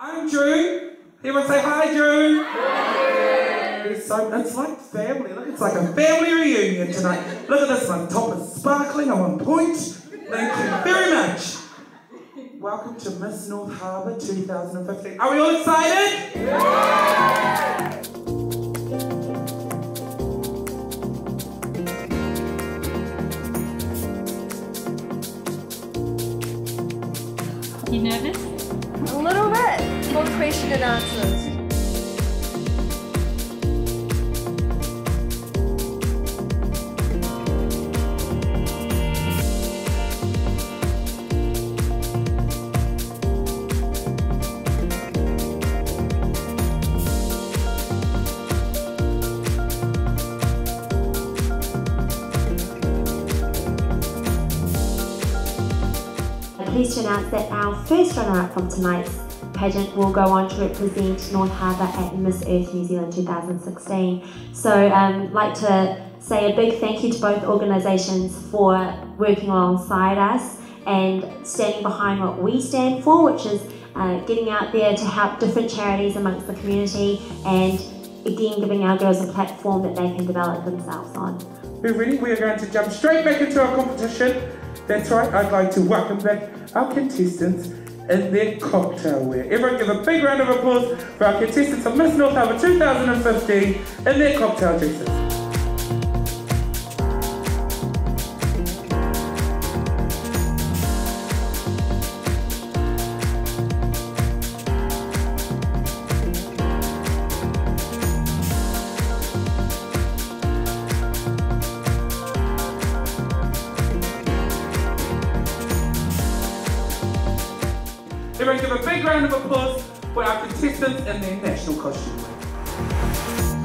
I'm Drew. Everyone say hi, Drew. It's, so, it's like family. Look, it's like a family reunion tonight. Look at this one. Top is sparkling. I'm on point. Thank you very much. Welcome to Miss North Harbour 2015. Are we all excited? You nervous? Question and answers. Pleased to announce that our first runner-up from tonight's pageant will go on to represent North Harbour at Miss Earth New Zealand 2016. So um, like to say a big thank you to both organisations for working alongside us and standing behind what we stand for, which is uh, getting out there to help different charities amongst the community and again giving our girls a platform that they can develop themselves on. Ready. We are going to jump straight back into our competition. That's right. I'd like to welcome back our contestants in their cocktail wear. Everyone give a big round of applause for our contestants of Miss North Harbour 2015 in their cocktail dresses. Everyone give a big round of applause for our contestants in their national costume.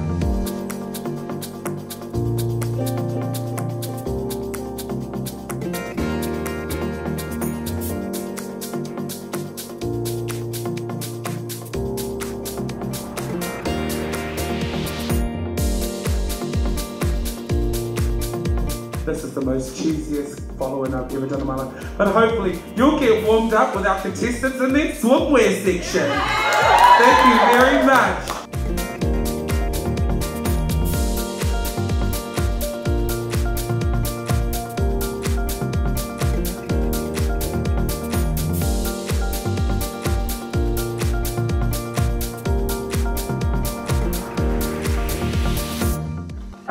This is the most cheesiest following I've ever done in my life. But hopefully you'll get warmed up with our contestants in their swimwear section. Thank you very much.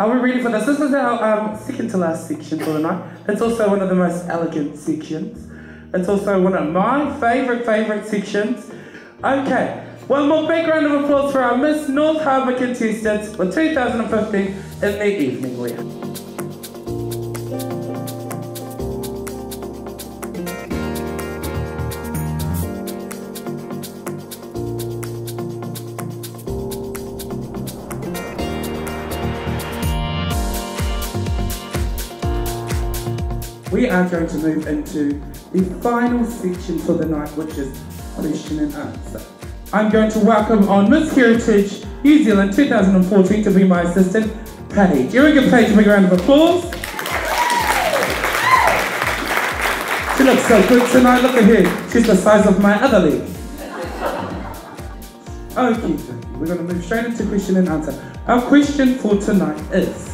Are we ready for this? This is our um, second to last section for the night. It's also one of the most elegant sections. It's also one of my favourite, favourite sections. Okay, one more big round of applause for our Miss North Harbour contestants for 2015 in their evening wear. We are going to move into the final section for the night, which is question and answer. I'm going to welcome on Miss Heritage New Zealand 2014 to be my assistant, Paige. Everyone give Paige a big round of applause. She looks so good tonight, look at her. She's the size of my other leg. Okay, we're going to move straight into question and answer. Our question for tonight is,